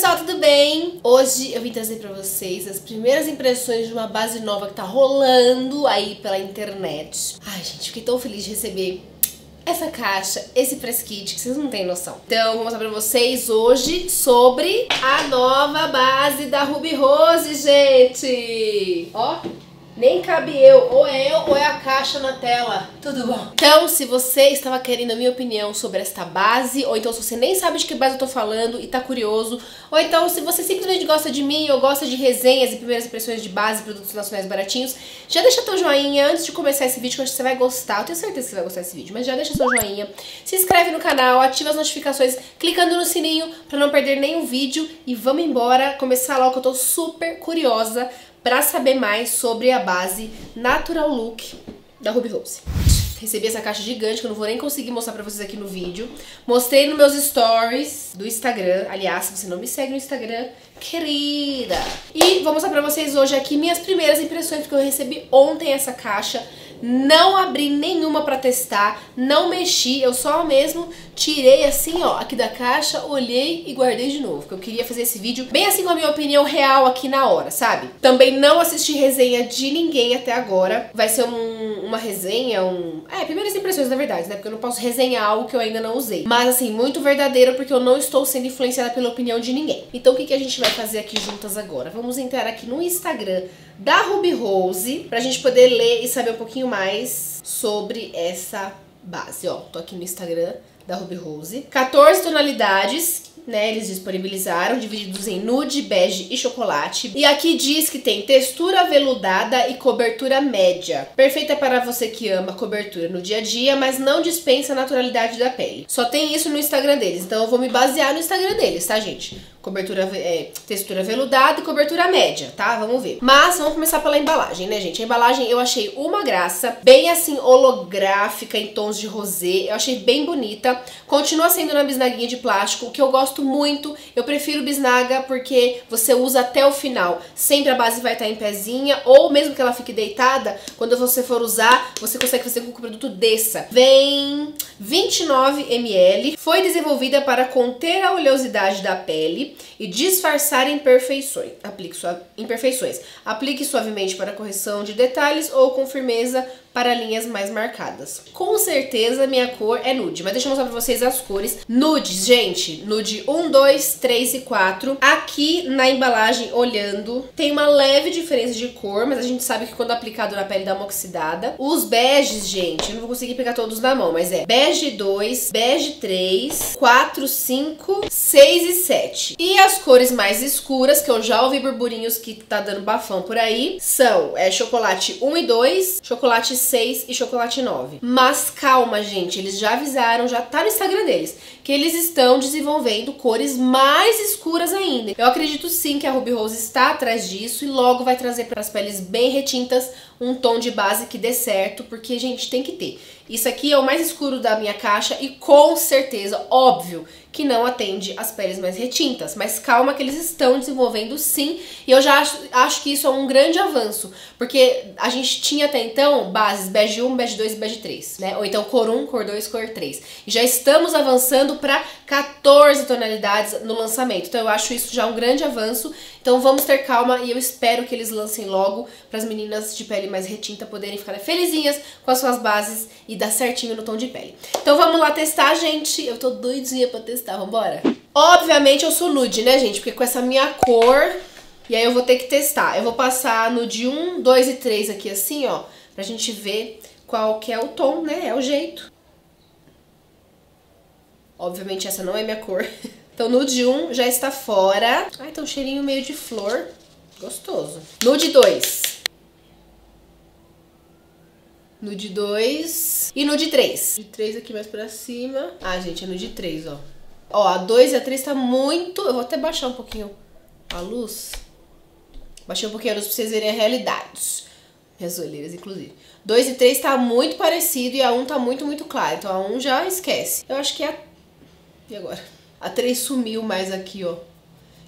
pessoal, tudo bem? Hoje eu vim trazer pra vocês as primeiras impressões de uma base nova que tá rolando aí pela internet. Ai, gente, fiquei tão feliz de receber essa caixa, esse press kit, que vocês não têm noção. Então, vou mostrar pra vocês hoje sobre a nova base da Ruby Rose, gente! Ó, nem cabe eu, ou é eu ou é a caixa na tela. Tudo bom? Então, se você estava querendo a minha opinião sobre esta base, ou então se você nem sabe de que base eu tô falando e tá curioso, ou então se você simplesmente gosta de mim ou gosta de resenhas e primeiras impressões de base, produtos nacionais baratinhos, já deixa teu joinha antes de começar esse vídeo, que eu acho que você vai gostar. Eu tenho certeza que você vai gostar desse vídeo, mas já deixa seu joinha, se inscreve no canal, ativa as notificações, clicando no sininho pra não perder nenhum vídeo e vamos embora começar logo que eu tô super curiosa para saber mais sobre a base Natural Look da Ruby Rose. Recebi essa caixa gigante que eu não vou nem conseguir mostrar pra vocês aqui no vídeo. Mostrei nos meus stories do Instagram. Aliás, se você não me segue no Instagram, querida! E vou mostrar pra vocês hoje aqui minhas primeiras impressões, porque eu recebi ontem essa caixa não abri nenhuma pra testar, não mexi, eu só mesmo tirei assim, ó, aqui da caixa, olhei e guardei de novo, porque eu queria fazer esse vídeo bem assim com a minha opinião real aqui na hora, sabe? Também não assisti resenha de ninguém até agora, vai ser um, uma resenha, um... É, primeiras impressões, na verdade, né? Porque eu não posso resenhar algo que eu ainda não usei. Mas, assim, muito verdadeiro, porque eu não estou sendo influenciada pela opinião de ninguém. Então, o que, que a gente vai fazer aqui juntas agora? Vamos entrar aqui no Instagram da Ruby Rose, pra gente poder ler e saber um pouquinho mais sobre essa base. Ó, tô aqui no Instagram da Ruby Rose. 14 tonalidades, né, eles disponibilizaram, divididos em nude, bege e chocolate. E aqui diz que tem textura veludada e cobertura média. Perfeita para você que ama cobertura no dia a dia, mas não dispensa a naturalidade da pele. Só tem isso no Instagram deles, então eu vou me basear no Instagram deles, tá, gente? Cobertura, é, textura veludada e cobertura média, tá? Vamos ver. Mas vamos começar pela embalagem, né, gente? A embalagem eu achei uma graça, bem assim holográfica em tons de rosé, eu achei bem bonita. Continua sendo na bisnaguinha de plástico, o que eu gosto muito. Eu prefiro bisnaga porque você usa até o final. Sempre a base vai estar em pezinha ou mesmo que ela fique deitada, quando você for usar, você consegue fazer com que o produto desça. Vem 29 ml, foi desenvolvida para conter a oleosidade da pele e disfarçar imperfeições. Aplique, sua, imperfeições. Aplique suavemente para correção de detalhes ou com firmeza para linhas mais marcadas. Com certeza minha cor é nude, mas deixa eu mostrar pra vocês as cores. Nudes, gente, nude 1, 2, 3 e 4. Aqui na embalagem, olhando, tem uma leve diferença de cor, mas a gente sabe que quando aplicado na pele dá uma oxidada. Os beges, gente, eu não vou conseguir pegar todos na mão, mas é bege 2, bege 3, 4, 5, 6 e 7. E as cores mais escuras, que eu já ouvi burburinhos que tá dando bafão por aí, são é, chocolate 1 e 2, chocolate 6 e chocolate 9. Mas calma, gente, eles já avisaram, já tá no Instagram deles, que eles estão desenvolvendo cores mais escuras ainda. Eu acredito sim que a Ruby Rose está atrás disso e logo vai trazer para as peles bem retintas um tom de base que dê certo, porque, gente, tem que ter. Isso aqui é o mais escuro da minha caixa e com certeza, óbvio, que não atende as peles mais retintas. Mas calma que eles estão desenvolvendo sim, e eu já acho, acho que isso é um grande avanço, porque a gente tinha até então bases bege 1, bege 2 e bege 3, né? Ou então cor 1, cor 2, cor 3. E já estamos avançando para 14 tonalidades no lançamento. Então eu acho isso já um grande avanço. Então vamos ter calma e eu espero que eles lancem logo para as meninas de pele mais retinta poderem ficar felizinhas com as suas bases e dar certinho no tom de pele. Então vamos lá testar, gente. Eu tô doidinha pra testar, vambora? Obviamente eu sou nude, né, gente? Porque com essa minha cor... E aí eu vou ter que testar. Eu vou passar no de 1, 2 e 3 aqui assim, ó. Pra gente ver qual que é o tom, né? É o jeito. Obviamente essa não é minha cor. Então nude 1 já está fora. Ai, tem um cheirinho meio de flor. Gostoso. Nude 2. Nude 2 e nude 3. Nude 3 aqui mais pra cima. Ah, gente, é nude 3, ó. Ó, a 2 e a 3 tá muito... Eu vou até baixar um pouquinho a luz. Baixei um pouquinho a luz pra vocês verem a realidade. Minhas olheiras, inclusive. 2 e 3 tá muito parecido e a 1 tá muito, muito clara. Então a 1 já esquece. Eu acho que é a... E agora? A 3 sumiu mais aqui, ó.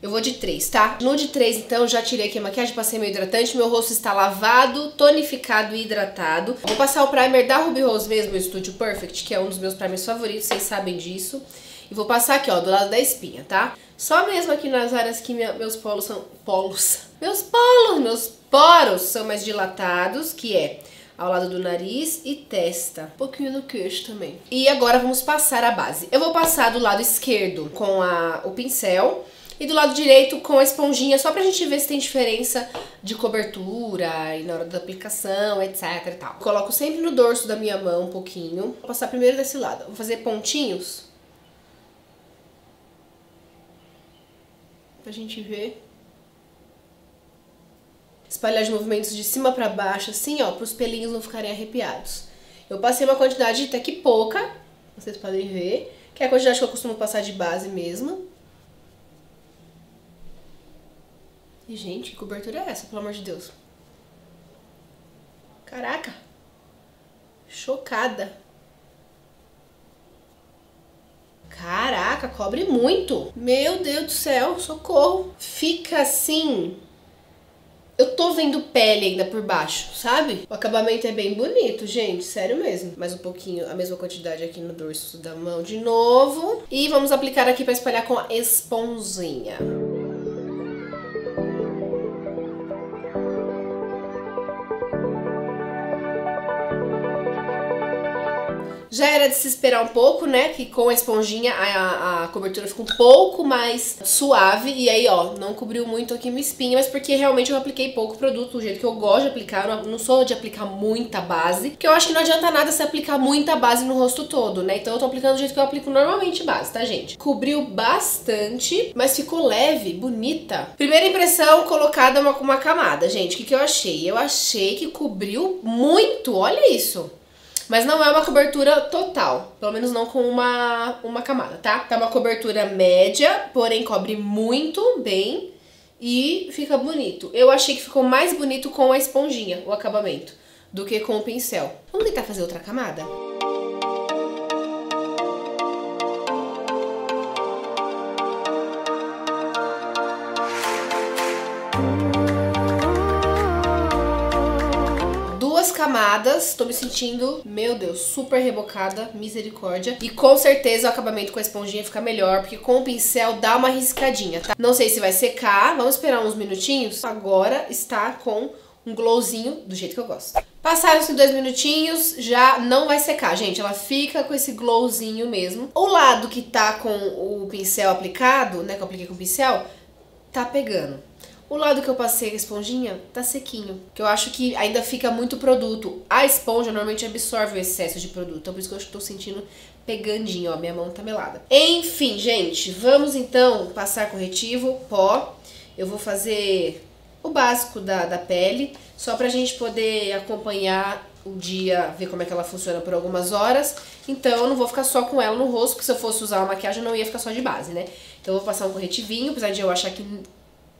Eu vou de 3, tá? No de 3, então, já tirei aqui a maquiagem, passei meu hidratante. Meu rosto está lavado, tonificado e hidratado. Vou passar o primer da Ruby Rose mesmo, o Studio Perfect, que é um dos meus primers favoritos, vocês sabem disso. E vou passar aqui, ó, do lado da espinha, tá? Só mesmo aqui nas áreas que minha, meus polos são... Polos? Meus polos, meus poros são mais dilatados, que é ao lado do nariz e testa. Um pouquinho no queixo também. E agora vamos passar a base. Eu vou passar do lado esquerdo com a, o pincel e do lado direito com a esponjinha, só pra gente ver se tem diferença de cobertura e na hora da aplicação, etc e tal. Coloco sempre no dorso da minha mão um pouquinho. Vou passar primeiro desse lado. Vou fazer pontinhos. Pra gente ver. Espalhar de movimentos de cima pra baixo, assim, ó, pros pelinhos não ficarem arrepiados. Eu passei uma quantidade até que pouca, vocês podem ver, que é a quantidade que eu costumo passar de base mesmo. E, gente, que cobertura é essa, pelo amor de Deus? Caraca! Chocada! Caraca, cobre muito! Meu Deus do céu, socorro! Fica assim... Eu tô vendo pele ainda por baixo, sabe? O acabamento é bem bonito, gente, sério mesmo. Mais um pouquinho, a mesma quantidade aqui no dorso da mão de novo. E vamos aplicar aqui pra espalhar com a esponjinha. Já era de se esperar um pouco, né? Que com a esponjinha a, a, cobertura fica um pouco mais suave. E aí, ó, não cobriu muito aqui minha espinha, mas porque realmente eu apliquei pouco produto, do jeito que eu gosto de aplicar. Eu não sou de aplicar muita base, porque eu acho que não adianta nada se aplicar muita base no rosto todo, né? Então eu tô aplicando do jeito que eu aplico normalmente base, tá, gente? Cobriu bastante, mas ficou leve, bonita. Primeira impressão, colocada uma, uma camada. Gente, o que, que eu achei? Eu achei que cobriu muito, olha isso. Mas não é uma cobertura total, pelo menos não com uma, uma camada, tá? Tá uma cobertura média, porém cobre muito bem e fica bonito. Eu achei que ficou mais bonito com a esponjinha, o acabamento, do que com o pincel. Vamos tentar fazer outra camada? Camadas, tô me sentindo, meu Deus, super rebocada, misericórdia. E com certeza o acabamento com a esponjinha fica melhor, porque com o pincel dá uma riscadinha, tá? Não sei se vai secar, vamos esperar uns minutinhos. Agora está com um glowzinho do jeito que eu gosto. Passaram-se dois minutinhos, já não vai secar, gente. Ela fica com esse glowzinho mesmo. O lado que tá com o pincel aplicado, né, que eu apliquei com o pincel, tá pegando. O lado que eu passei a esponjinha tá sequinho, que eu acho que ainda fica muito produto. A esponja normalmente absorve o excesso de produto, então por isso que eu estou sentindo pegandinho, ó, minha mão tá melada. Enfim, gente, vamos então passar corretivo, pó. Eu vou fazer o básico da, da pele, só pra gente poder acompanhar o dia, ver como é que ela funciona por algumas horas. Então eu não vou ficar só com ela no rosto, porque se eu fosse usar uma maquiagem eu não ia ficar só de base, né? Então eu vou passar um corretivinho, apesar de eu achar que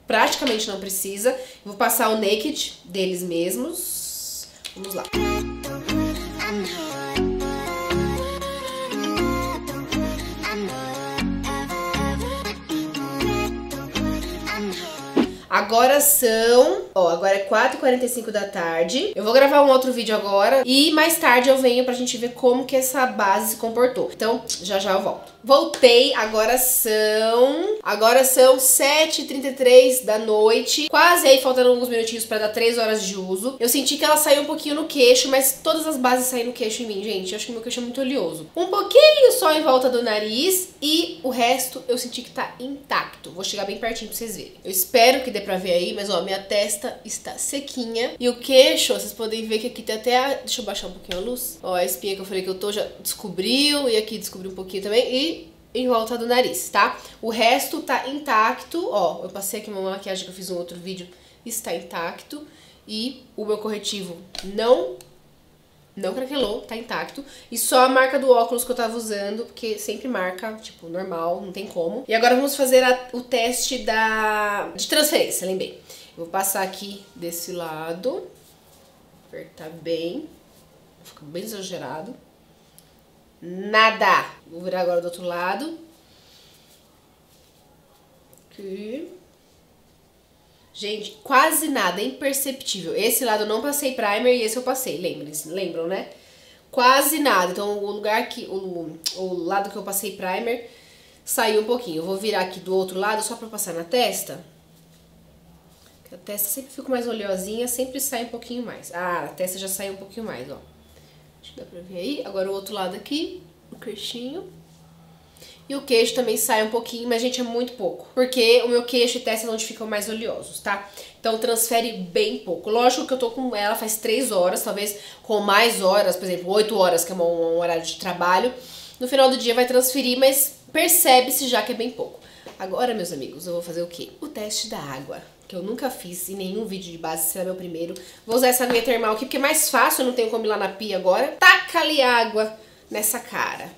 praticamente não precisa. vou passar o Naked deles mesmos. Vamos lá. Agora são, ó, agora é 4h45 da tarde. Eu vou gravar um outro vídeo agora e mais tarde eu venho pra gente ver como que essa base se comportou. Então, já já eu volto. Voltei, agora são... Agora são 7h33 da noite. Quase aí, faltando alguns minutinhos pra dar 3 horas de uso. Eu senti que ela saiu um pouquinho no queixo, mas todas as bases saíram no queixo em mim, gente. Eu acho que meu queixo é muito oleoso. Um pouquinho só em volta do nariz e o resto eu senti que tá intacto. Vou chegar bem pertinho pra vocês verem. Eu espero que dê pra ver aí, mas ó, minha testa está sequinha. E o queixo, vocês podem ver que aqui tem até a... Deixa eu baixar um pouquinho a luz. Ó, a espinha que eu falei que eu tô já descobriu. E aqui descobriu um pouquinho também. E em volta do nariz, tá? O resto tá intacto, ó, eu passei aqui uma maquiagem que eu fiz um outro vídeo, está intacto. E o meu corretivo não não craquelou, tá intacto. E só a marca do óculos que eu tava usando, porque sempre marca, tipo, normal, não tem como. E agora vamos fazer a, o teste da de transferência, lembrei. Eu vou passar aqui desse lado, apertar bem, fica bem exagerado. Nada! Vou virar agora do outro lado. Aqui. Gente, quase nada, imperceptível. Esse lado eu não passei primer e esse eu passei, lembrem-se, lembram, né? Quase nada. Então, o lugar que. O, o lado que eu passei primer saiu um pouquinho. Eu vou virar aqui do outro lado só pra passar na testa. A testa sempre fica mais oleosinha, sempre sai um pouquinho mais. Ah, a testa já saiu um pouquinho mais, ó. Acho que dá pra ver aí. Agora o outro lado aqui, o queixinho. E o queixo também sai um pouquinho, mas, gente, é muito pouco. Porque o meu queixo e testa é onde ficam mais oleosos, tá? Então transfere bem pouco. Lógico que eu tô com ela faz 3 horas, talvez com mais horas, por exemplo, 8 horas, que é um, um horário de trabalho. No final do dia vai transferir, mas percebe-se já que é bem pouco. Agora, meus amigos, eu vou fazer o quê? O teste da água, que eu nunca fiz em nenhum vídeo de base, será meu primeiro. Vou usar essa aguinha termal aqui, porque é mais fácil, eu não tenho como ir lá na pia agora. Taca ali água nessa cara.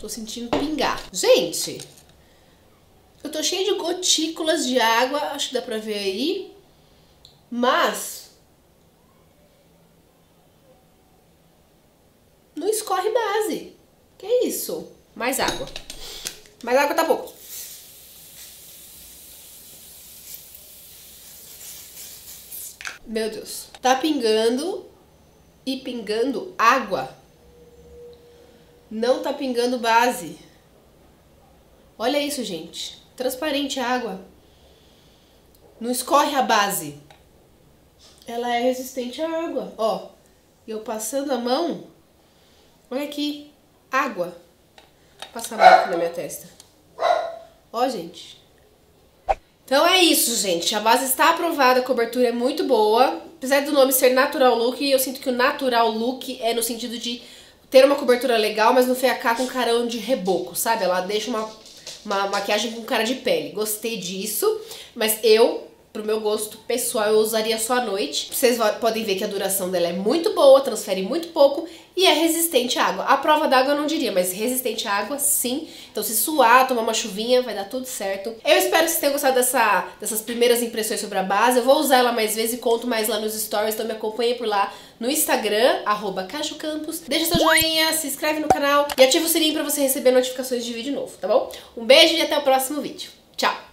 Tô sentindo pingar. Gente, eu tô cheia de gotículas de água, acho que dá pra ver aí. Mas... Não escorre base. Que isso? Mais água. Mais água tá pouco. Meu Deus. Tá pingando e pingando água. Não tá pingando base. Olha isso, gente. Transparente a água. Não escorre a base. Ela é resistente à água. Ó, eu passando a mão. Olha aqui. Água. Vou passar a mão aqui na minha testa. Ó, gente. Então é isso, gente. A base está aprovada, a cobertura é muito boa. Apesar do nome ser Natural Look, eu sinto que o Natural Look é no sentido de ter uma cobertura legal, mas não ficar com carão de reboco, sabe? Ela deixa uma, uma maquiagem com cara de pele. Gostei disso, mas eu pro meu gosto pessoal, eu usaria só à noite. Vocês podem ver que a duração dela é muito boa, transfere muito pouco e é resistente à água. A prova d'água eu não diria, mas resistente à água sim. Então se suar, tomar uma chuvinha, vai dar tudo certo. Eu espero que vocês tenham gostado dessa, dessas primeiras impressões sobre a base. Eu vou usar ela mais vezes e conto mais lá nos stories, então me acompanhem por lá no Instagram, arroba. Deixa seu joinha, se inscreve no canal e ativa o sininho pra você receber notificações de vídeo novo, tá bom? Um beijo e até o próximo vídeo. Tchau!